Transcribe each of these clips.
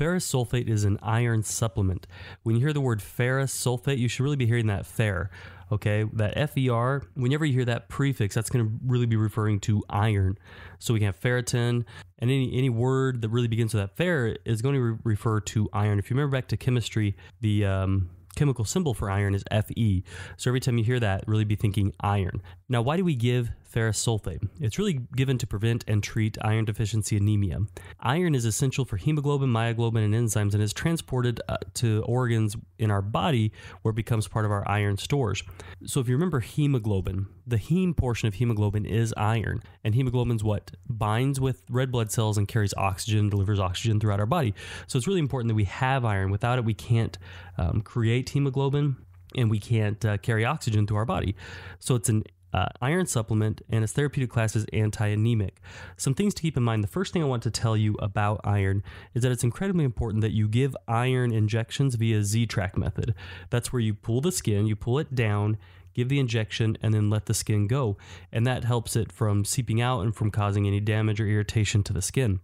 Ferrous sulfate is an iron supplement. When you hear the word ferrous sulfate, you should really be hearing that fer. Okay, that FER, whenever you hear that prefix, that's going to really be referring to iron. So we can have ferritin, and any, any word that really begins with that fer is going to re- refer to iron. If you remember back to chemistry, the um, chemical symbol for iron is Fe. So every time you hear that, really be thinking iron. Now, why do we give ferrous sulfate? It's really given to prevent and treat iron deficiency anemia. Iron is essential for hemoglobin, myoglobin, and enzymes and is transported uh, to organs in our body where it becomes part of our iron stores. So if you remember hemoglobin, the heme portion of hemoglobin is iron, and hemoglobin is what binds with red blood cells and carries oxygen, delivers oxygen throughout our body. So it's really important that we have iron. Without it, we can't um, create hemoglobin and we can't uh, carry oxygen through our body. So it's an uh, iron supplement, and its therapeutic class is anti anemic. Some things to keep in mind. The first thing I want to tell you about iron is that it's incredibly important that you give iron injections via Z track method. That's where you pull the skin, you pull it down, give the injection, and then let the skin go. And that helps it from seeping out and from causing any damage or irritation to the skin.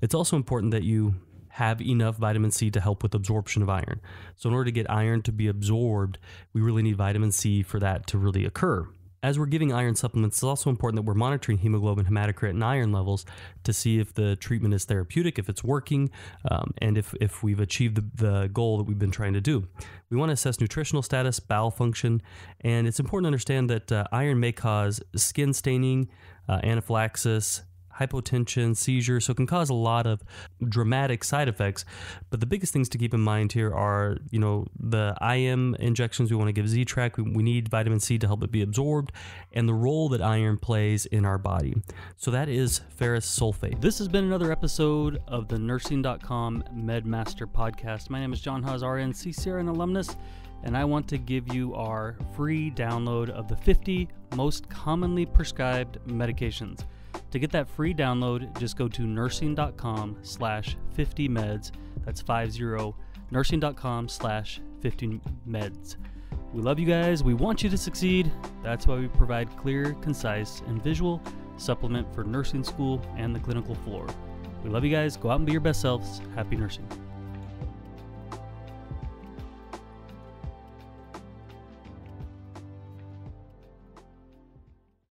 It's also important that you have enough vitamin C to help with absorption of iron. So, in order to get iron to be absorbed, we really need vitamin C for that to really occur. As we're giving iron supplements, it's also important that we're monitoring hemoglobin, hematocrit, and iron levels to see if the treatment is therapeutic, if it's working, um, and if, if we've achieved the, the goal that we've been trying to do. We want to assess nutritional status, bowel function, and it's important to understand that uh, iron may cause skin staining, uh, anaphylaxis, hypotension, seizure, so it can cause a lot of dramatic side effects. But the biggest things to keep in mind here are, you know, the IM injections we want to give Z-Track, we, we need vitamin C to help it be absorbed, and the role that iron plays in our body. So that is ferrous sulfate. This has been another episode of the nursing.com MedMaster podcast. My name is Jon Haws, RN, CCRN alumnus and I want to give you our free download of the 50 most commonly prescribed medications. To get that free download, just go to nursing.com slash 50 meds. That's 50 nursing.com slash 50 meds. We love you guys. We want you to succeed. That's why we provide clear, concise, and visual supplement for nursing school and the clinical floor. We love you guys. Go out and be your best selves. Happy nursing.